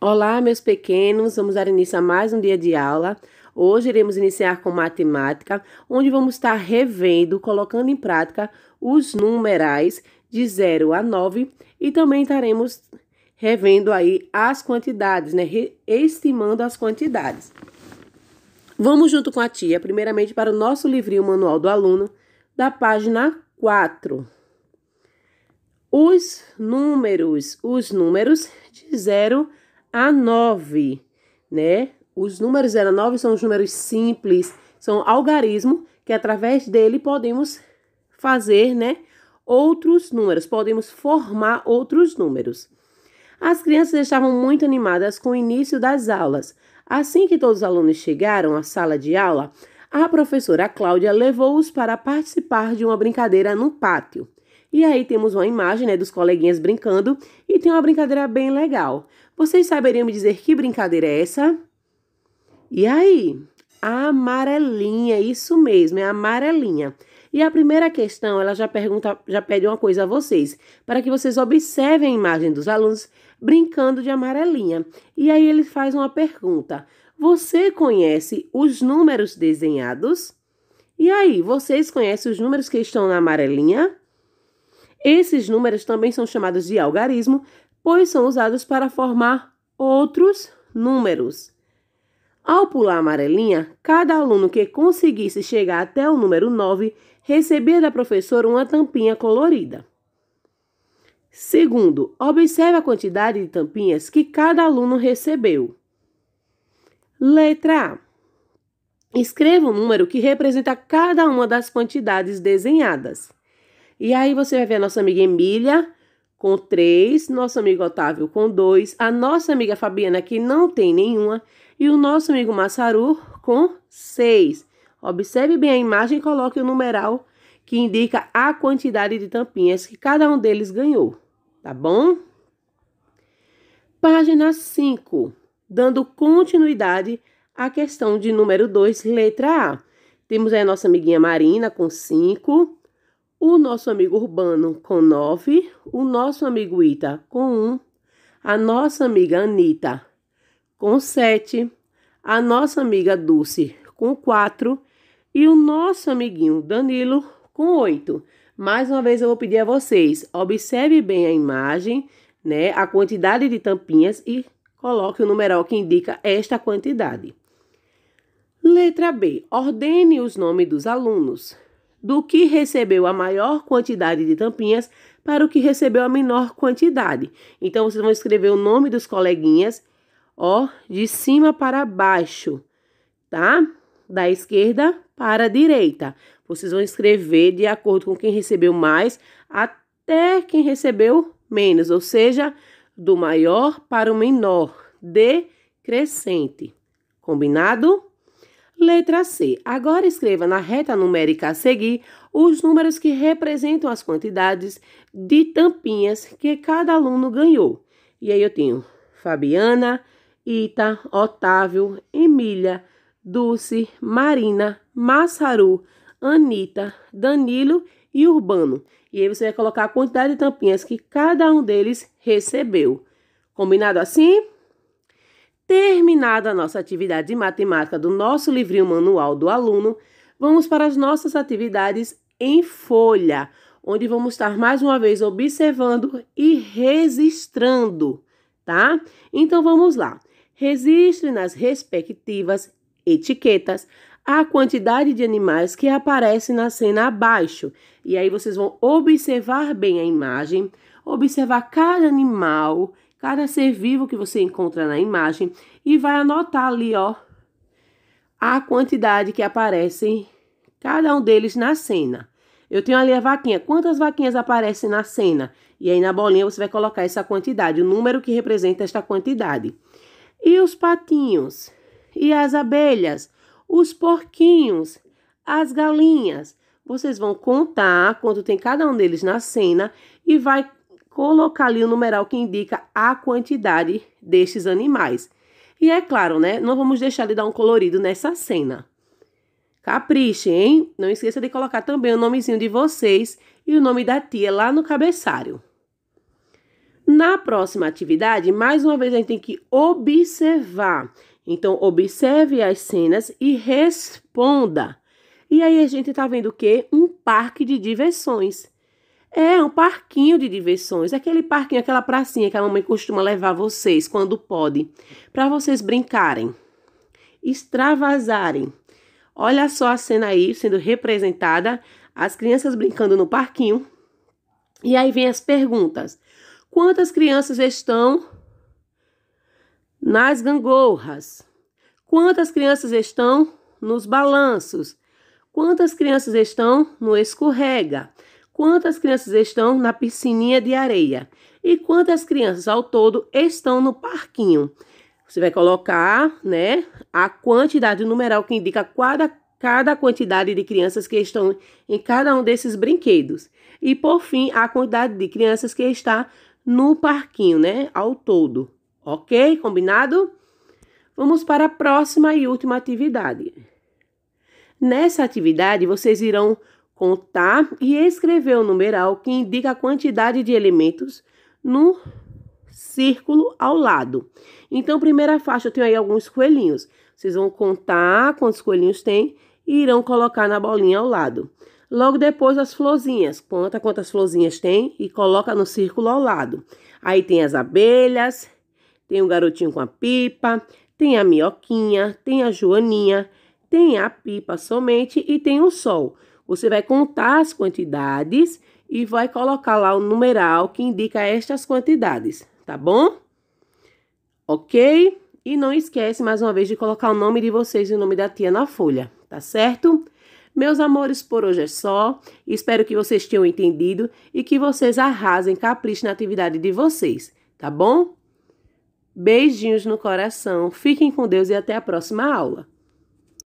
Olá, meus pequenos, vamos dar início a mais um dia de aula. Hoje iremos iniciar com matemática, onde vamos estar revendo, colocando em prática os numerais de 0 a 9 e também estaremos revendo aí as quantidades, né? Estimando as quantidades. Vamos junto com a tia, primeiramente para o nosso livrinho Manual do Aluno, da página 4. Os números, os números de 0 a a 9, né? Os números 0 a 9 são os números simples, são algarismo que através dele podemos fazer, né, outros números, podemos formar outros números. As crianças estavam muito animadas com o início das aulas. Assim que todos os alunos chegaram à sala de aula, a professora Cláudia levou-os para participar de uma brincadeira no pátio. E aí temos uma imagem né, dos coleguinhas brincando e tem uma brincadeira bem legal. Vocês saberiam me dizer que brincadeira é essa? E aí? Amarelinha, isso mesmo, é amarelinha. E a primeira questão, ela já pergunta, já pede uma coisa a vocês, para que vocês observem a imagem dos alunos brincando de amarelinha. E aí ele faz uma pergunta: Você conhece os números desenhados? E aí, vocês conhecem os números que estão na amarelinha? Esses números também são chamados de algarismo, pois são usados para formar outros números. Ao pular a amarelinha, cada aluno que conseguisse chegar até o número 9 recebia da professora uma tampinha colorida. Segundo, observe a quantidade de tampinhas que cada aluno recebeu. Letra A. Escreva o um número que representa cada uma das quantidades desenhadas. E aí você vai ver a nossa amiga Emília com três, nosso amigo Otávio com dois, a nossa amiga Fabiana que não tem nenhuma e o nosso amigo Massaru com seis. Observe bem a imagem e coloque o numeral que indica a quantidade de tampinhas que cada um deles ganhou, tá bom? Página 5, dando continuidade à questão de número 2, letra A. Temos aí a nossa amiguinha Marina com 5, o nosso amigo Urbano com 9, o nosso amigo Ita com 1, a nossa amiga Anita com 7, a nossa amiga Dulce com 4 e o nosso amiguinho Danilo com 8. Mais uma vez eu vou pedir a vocês, observe bem a imagem, né, a quantidade de tampinhas e coloque o numeral que indica esta quantidade. Letra B. Ordene os nomes dos alunos do que recebeu a maior quantidade de tampinhas para o que recebeu a menor quantidade. Então, vocês vão escrever o nome dos coleguinhas, ó, de cima para baixo, tá? Da esquerda para a direita. Vocês vão escrever de acordo com quem recebeu mais até quem recebeu menos, ou seja, do maior para o menor, decrescente. Combinado? Letra C. Agora escreva na reta numérica a seguir os números que representam as quantidades de tampinhas que cada aluno ganhou. E aí eu tenho Fabiana, Ita, Otávio, Emília, Dulce, Marina, Massaru, Anita, Danilo e Urbano. E aí você vai colocar a quantidade de tampinhas que cada um deles recebeu. Combinado assim? Terminada a nossa atividade de matemática do nosso livrinho manual do aluno, vamos para as nossas atividades em folha, onde vamos estar mais uma vez observando e registrando, tá? Então vamos lá. Registre nas respectivas etiquetas a quantidade de animais que aparece na cena abaixo. E aí vocês vão observar bem a imagem, observar cada animal cada ser vivo que você encontra na imagem e vai anotar ali, ó, a quantidade que aparece cada um deles na cena. Eu tenho ali a vaquinha. Quantas vaquinhas aparecem na cena? E aí na bolinha você vai colocar essa quantidade, o número que representa esta quantidade. E os patinhos? E as abelhas? Os porquinhos? As galinhas? Vocês vão contar quanto tem cada um deles na cena e vai colocar ali o numeral que indica a quantidade destes animais. E é claro, né? Não vamos deixar de dar um colorido nessa cena. Capriche, hein? Não esqueça de colocar também o nomezinho de vocês e o nome da tia lá no cabeçalho. Na próxima atividade, mais uma vez a gente tem que observar. Então, observe as cenas e responda. E aí a gente tá vendo o quê? Um parque de diversões. É um parquinho de diversões, aquele parquinho, aquela pracinha que a mamãe costuma levar vocês quando pode, para vocês brincarem, extravasarem. Olha só a cena aí sendo representada, as crianças brincando no parquinho. E aí vem as perguntas. Quantas crianças estão nas gangorras? Quantas crianças estão nos balanços? Quantas crianças estão no escorrega? Quantas crianças estão na piscininha de areia? E quantas crianças ao todo estão no parquinho? Você vai colocar, né, a quantidade numeral que indica cada, cada quantidade de crianças que estão em cada um desses brinquedos. E por fim, a quantidade de crianças que está no parquinho, né? Ao todo. Ok? Combinado? Vamos para a próxima e última atividade. Nessa atividade, vocês irão contar e escrever o numeral que indica a quantidade de elementos no círculo ao lado. Então, primeira faixa, eu tenho aí alguns coelhinhos. Vocês vão contar quantos coelhinhos tem e irão colocar na bolinha ao lado. Logo depois, as florzinhas. Conta quantas florzinhas tem e coloca no círculo ao lado. Aí tem as abelhas, tem o garotinho com a pipa, tem a minhoquinha, tem a joaninha, tem a pipa somente e tem o sol. Você vai contar as quantidades e vai colocar lá o numeral que indica estas quantidades, tá bom? Ok? E não esquece mais uma vez de colocar o nome de vocês e o nome da tia na folha, tá certo? Meus amores, por hoje é só. Espero que vocês tenham entendido e que vocês arrasem, caprichem na atividade de vocês, tá bom? Beijinhos no coração, fiquem com Deus e até a próxima aula.